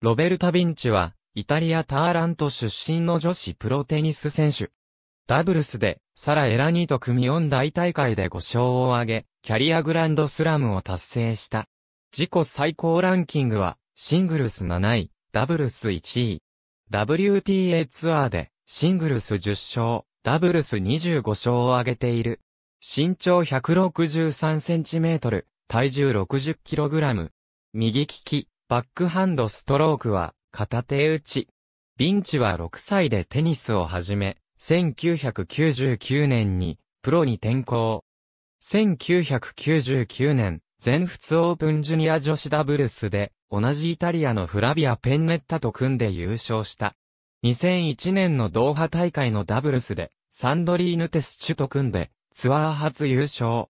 ロベルタ・ヴィンチは、イタリア・ターラント出身の女子プロテニス選手。ダブルスで、サラ・エラニーと組4大大会で5勝を挙げ、キャリアグランドスラムを達成した。自己最高ランキングは、シングルス7位、ダブルス1位。WTA ツアーで、シングルス10勝、ダブルス25勝を挙げている。身長163センチメートル、体重60キログラム。右利き、バックハンドストロークは、片手打ち。ビンチは6歳でテニスを始め、1999年に、プロに転向。1999年、全仏オープンジュニア女子ダブルスで、同じイタリアのフラビア・ペンネッタと組んで優勝した。2001年のドーハ大会のダブルスで、サンドリーヌ・テスチュと組んで、ツアー初優勝。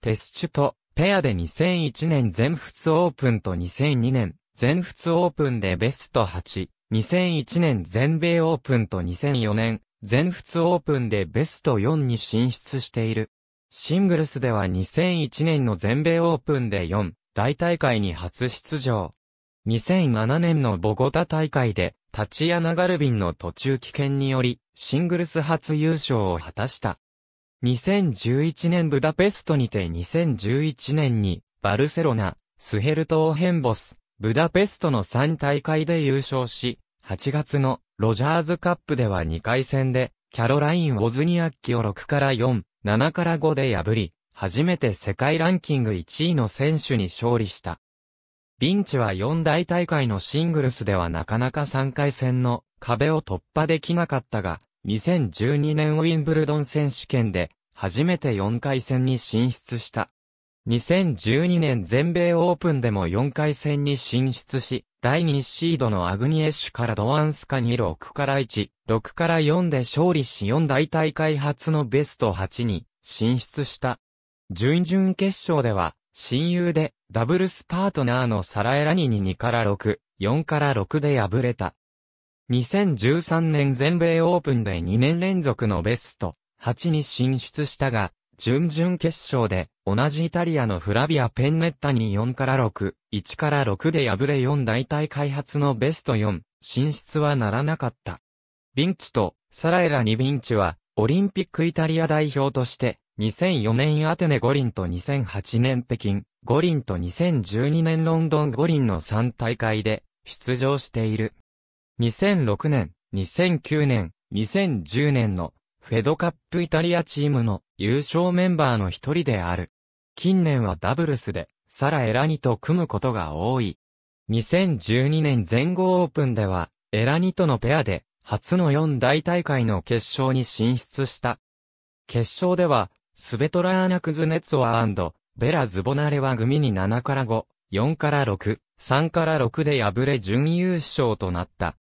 テスチュと、ペアで2001年全仏オープンと2002年、全仏オープンでベスト8、2001年全米オープンと2004年、全仏オープンでベスト4に進出している。シングルスでは2001年の全米オープンで4、大大会に初出場。2007年のボゴタ大会で、タチアナガルビンの途中棄権により、シングルス初優勝を果たした。2011年ブダペストにて2011年に、バルセロナ、スヘルトーヘンボス、ブダペストの3大会で優勝し、8月のロジャーズカップでは2回戦で、キャロライン・ウォズニアッキを6から4、7から5で破り、初めて世界ランキング1位の選手に勝利した。ビンチは4大大会のシングルスではなかなか3回戦の壁を突破できなかったが、2012年ウィンブルドン選手権で初めて4回戦に進出した。2012年全米オープンでも4回戦に進出し、第2シードのアグニエッシュからドワンスカに6から1、6から4で勝利し4大大会初のベスト8に進出した。準々決勝では、親友でダブルスパートナーのサラエラニに2から6、4から6で敗れた。2013年全米オープンで2年連続のベスト8に進出したが、準々決勝で、同じイタリアのフラビア・ペンネッタに4から6、1から6で敗れ4大体開発のベスト4、進出はならなかった。ビンチとサラエラにビンチは、オリンピックイタリア代表として、2004年アテネ五輪と2008年北京五輪と2012年ロンドン五輪の3大会で出場している。2006年、2009年、2010年のフェドカップイタリアチームの優勝メンバーの一人である。近年はダブルスで、サラ・エラニと組むことが多い。2012年全豪オープンでは、エラニとのペアで、初の4大大会の決勝に進出した。決勝では、スベトラーナ・クズネツワベラ・ズボナレは組に7から5、4から6、3から6で敗れ準優勝となった。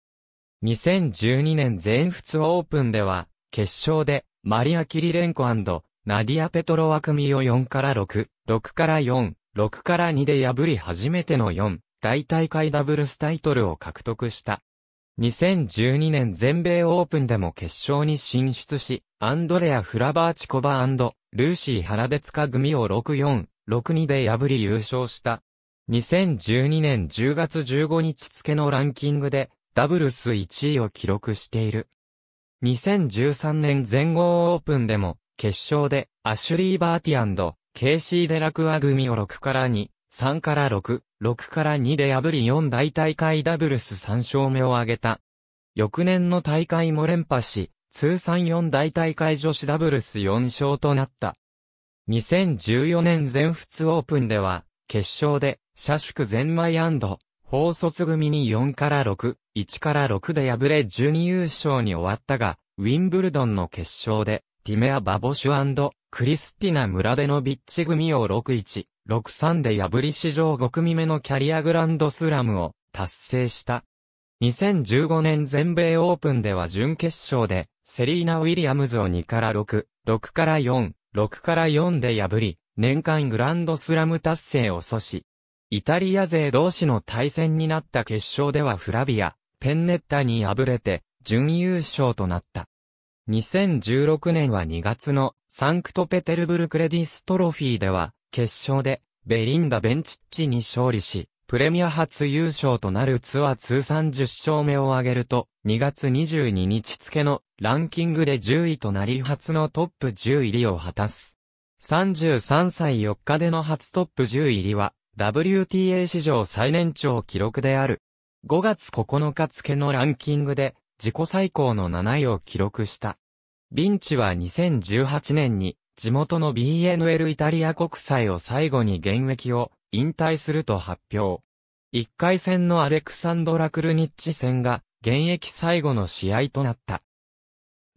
2012年全仏オープンでは、決勝で、マリア・キリレンコナディア・ペトロワ組を4から6、6から4、6から2で破り初めての4、大大会ダブルスタイトルを獲得した。2012年全米オープンでも決勝に進出し、アンドレア・フラバーチコバルーシー・ハラデツカ組を6-4、6-2で破り優勝した。2012年10月15日付のランキングでダブルス1位を記録している。2013年全豪オープンでも、決勝で、アシュリー・バーティケーシー・デラクア組を6から2、3から6、6から2で破り4大大会ダブルス3勝目を挙げた。翌年の大会も連覇し、通算4大大会女子ダブルス4勝となった。2014年全仏オープンでは、決勝で、社宿全米法卒組に4から6、1から6で敗れ準優勝に終わったが、ウィンブルドンの決勝で、ティメア・バボシュクリスティナ・ムラデノビッチ組を6-1、6-3で破り史上5組目のキャリアグランドスラムを達成した。2015年全米オープンでは準決勝で、セリーナ・ウィリアムズを2から6、6から4、6から4で破り、年間グランドスラム達成を阻止。イタリア勢同士の対戦になった決勝ではフラビア、ペンネッタに敗れて、準優勝となった。2016年は2月のサンクトペテルブルクレディストロフィーでは、決勝でベリンダ・ベンチッチに勝利し、プレミア初優勝となるツアー通算10勝目を挙げると、2月22日付のランキングで10位となり初のトップ10入りを果たす。33歳4日での初トップ10入りは、WTA 史上最年長記録である。5月9日付のランキングで、自己最高の7位を記録した。ビンチは2018年に、地元の BNL イタリア国際を最後に現役を引退すると発表。1回戦のアレクサンドラ・クルニッチ戦が現役最後の試合となった。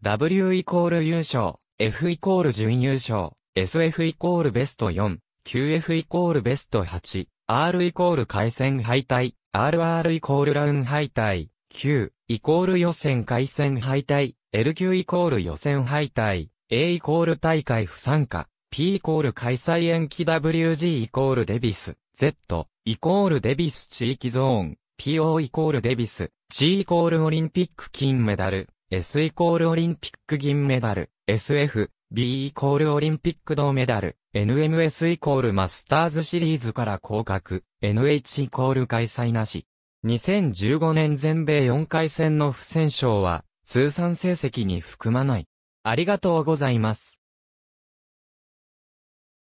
W イコール優勝、F イコール準優勝、SF イコールベスト4、QF イコールベスト8、R イコール回戦敗退、RR イコールラウン敗退、Q イコール予選回戦敗退、LQ イコール予選敗退、A イコール大会不参加、P イコール開催延期。WG イコールデビス、Z イコールデビス地域ゾーン、PO イコールデビス、G イコールオリンピック金メダル、S イコールオリンピック銀メダル、SF、B イコールオリンピック銅メダル、NMS イコールマスターズシリーズから降格、NH イコール開催なし。2015年全米4回戦の不戦勝は、通算成績に含まない。ありがとうございます。